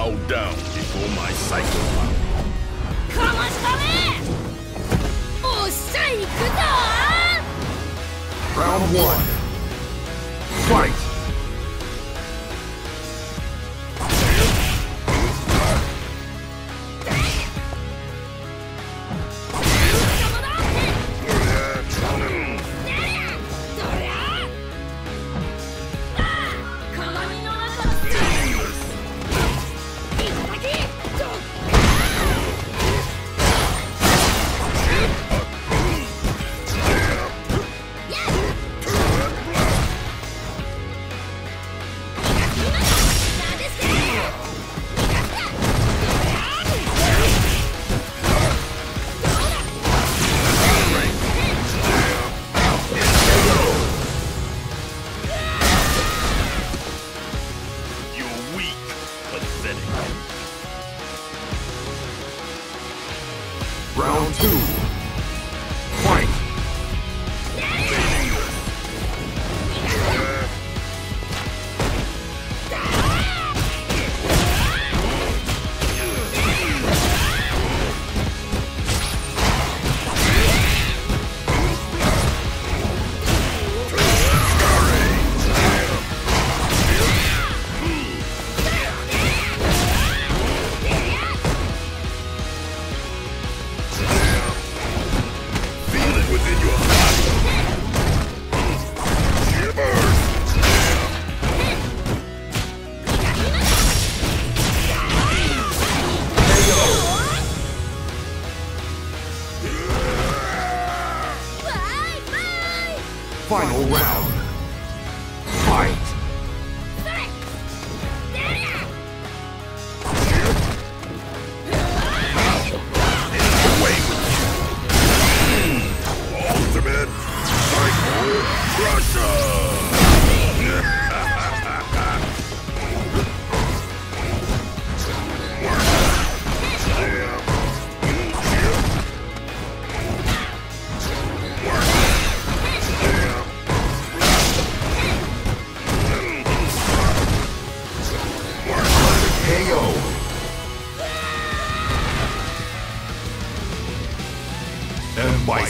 bow down before my cycle. Round one. Two. Final round. Fight! Away with you. Hmm. Ultimate Psycho Crusher.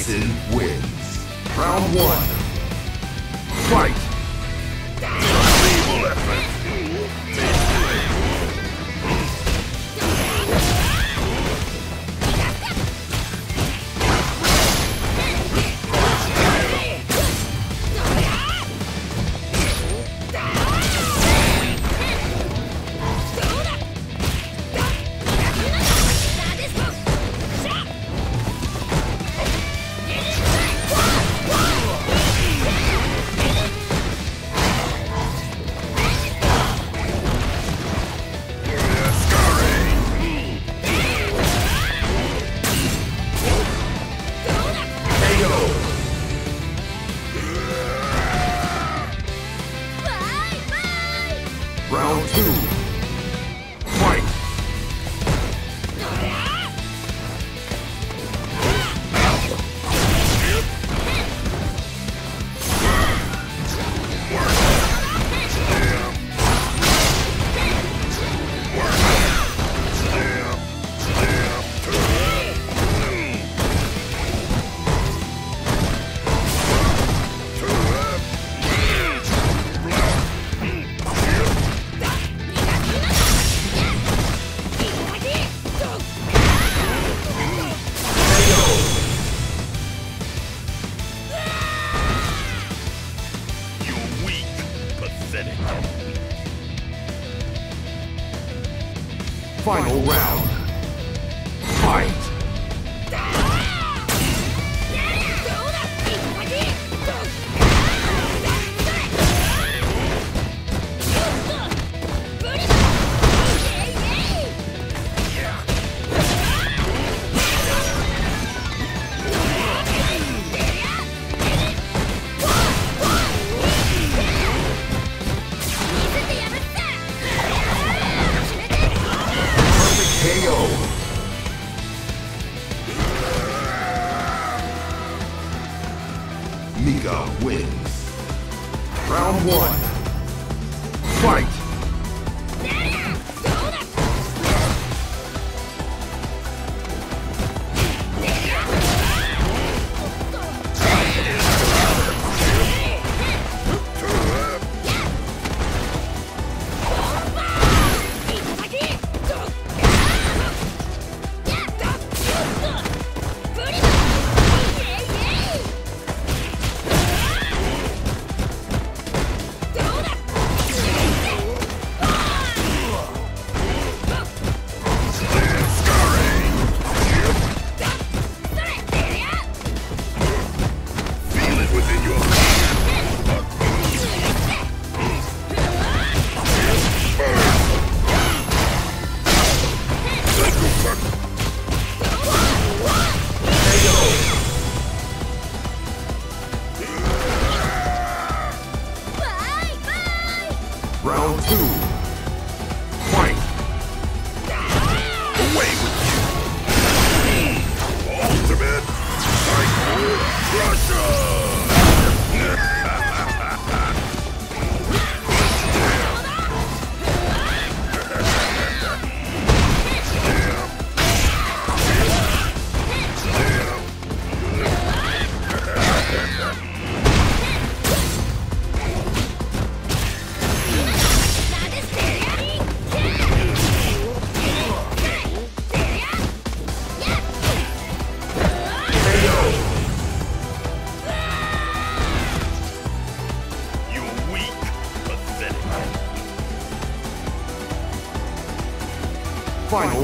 M. Bison wins. Round one. Fight! Evil effort. Two. Final round. Mika wins. Round one. Fight!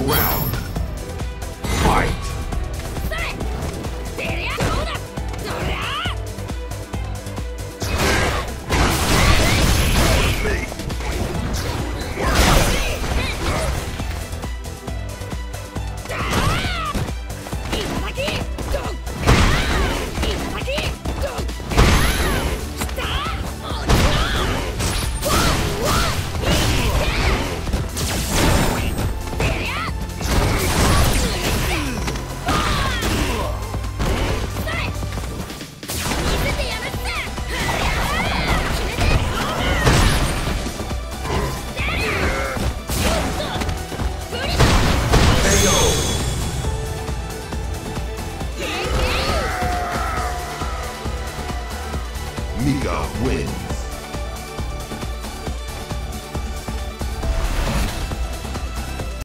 Round.